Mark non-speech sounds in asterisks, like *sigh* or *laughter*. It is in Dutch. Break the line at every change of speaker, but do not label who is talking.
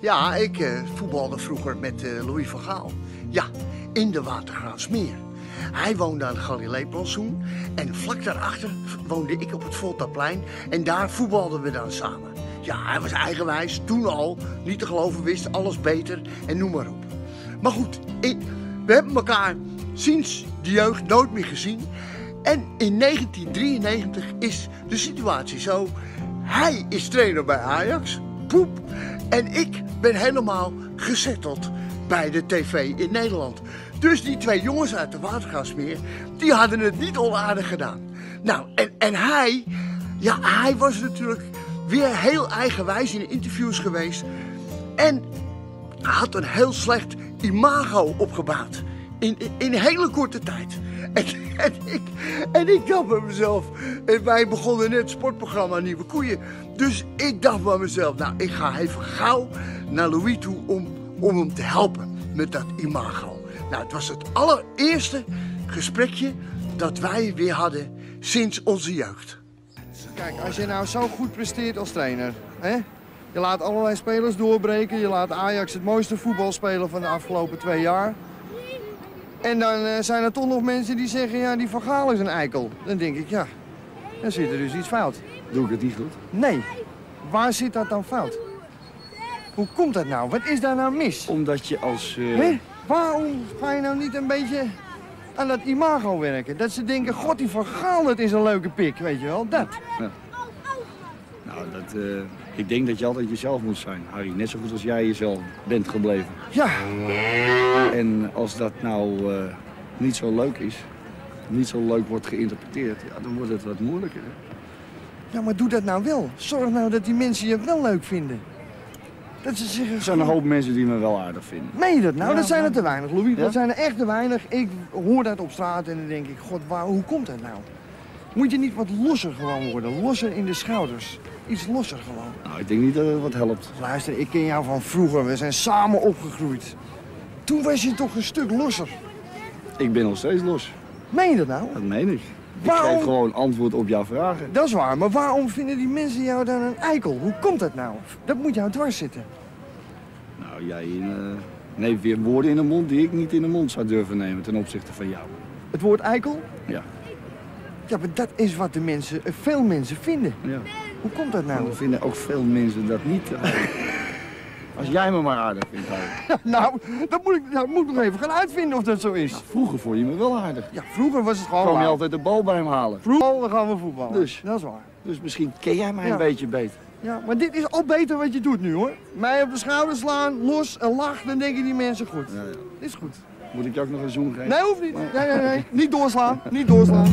Ja, ik eh, voetbalde vroeger met eh, Louis van Gaal. Ja, in de Watergraafsmeer. Hij woonde aan het Galileeplantsoen en vlak daarachter woonde ik op het Voltaplein en daar voetbalden we dan samen. Ja, hij was eigenwijs, toen al, niet te geloven, wist alles beter en noem maar op. Maar goed, ik- we hebben elkaar sinds de jeugd nooit meer gezien. En in 1993 is de situatie zo. Hij is trainer bij Ajax, poep. En ik ben helemaal gezetteld bij de tv in Nederland. Dus die twee jongens uit de Watergasmeer, die hadden het niet onaardig gedaan. Nou, en, en hij, ja, hij was natuurlijk weer heel eigenwijs in interviews geweest. En had een heel slecht imago opgebouwd. In, in, hele korte tijd. En, en, ik, en ik dacht bij mezelf. En wij begonnen net het sportprogramma Nieuwe Koeien. Dus ik dacht bij mezelf. Nou, ik ga even gauw naar Louis toe om, om hem te helpen met dat imago. Nou, het was het allereerste gesprekje dat wij weer hadden sinds onze jeugd.
Kijk, als je nou zo goed presteert als trainer, hè? je laat allerlei spelers doorbreken, je laat Ajax het mooiste voetbal spelen van de afgelopen twee jaar. En dan eh, zijn er toch nog mensen die zeggen, ja, die Van Gaal is een eikel. Dan denk ik, ja, dan zit er dus iets fout.
Doe ik het niet goed?
Nee, waar zit dat dan fout? Hoe komt dat nou? Wat is daar nou mis?
Omdat je als... eh,
Hè? Waarom ga je nou niet een beetje aan dat imago werken? Dat ze denken, god, die Van Gaal, dat is een leuke pik, weet je wel, dat.
Nou, dat, eh, ik denk dat je altijd jezelf moet zijn, Harry. Net zo goed als jij jezelf bent gebleven.
Ja,
En als dat nou eh, niet zo leuk is, niet zo leuk wordt geïnterpreteerd, ja, dan wordt het wat moeilijker.
Ja, maar doe dat nou wel. Zorg nou dat die mensen je wel leuk vinden. Dat ze zeggen...
Er zijn een hoop mensen die me wel aardig vinden.
Meen je dat nou?
Ja,
dat zijn er te weinig, Louis.
Ja?
Dat zijn er echt te weinig. Ik hoor dat op straat en dan denk ik, god, waar, hoe komt dat nou? Moet je niet wat losser gewoon worden? Losser in de schouders. Iets losser gewoon.
Nou, ik denk niet dat het wat helpt.
Luister, ik ken jou van vroeger. We zijn samen opgegroeid. Toen was je toch een stuk losser.
Ik ben nog steeds los.
Meen je dat nou?
Dat meen ik. Ik geef gewoon antwoord op jouw vragen.
Dat is waar, maar waarom vinden die mensen jou dan een eikel? Hoe komt dat nou? Dat moet jou dwars zitten.
Nou, jij eh, neemt weer woorden in de mond die ik niet in de mond zou durven nemen ten opzichte van jou.
Het woord eikel?
Ja.
Ja, maar dat is wat de mensen, veel mensen vinden.
ja.
Hoe komt dat nou?
Nou, vinden ook veel mensen dat niet. eh, *laughs* Als jij me maar aardig vindt, *laughs*
nou, dat moet ik, dat moet ik nog even gaan uitvinden of dat zo is.
Vroeger vond je me wel aardig.
Ja, vroeger was het gewoon
kwam je altijd de bal bij hem halen.
Vroeger dan gaan we voetballen.
Dus?
Dat is waar.
Dus misschien ken jij mij
Ja.
een beetje beter.
Ja, maar dit is al beter wat je doet nu hoor. Mij op de schouder slaan, los en lach, dan denken die mensen goed.
Ja, ja.
Dit is goed.
Moet ik je ook nog een zoen geven?
Nee, hoeft niet. Nee, nee, nee. *laughs* Niet doorslaan. Niet doorslaan.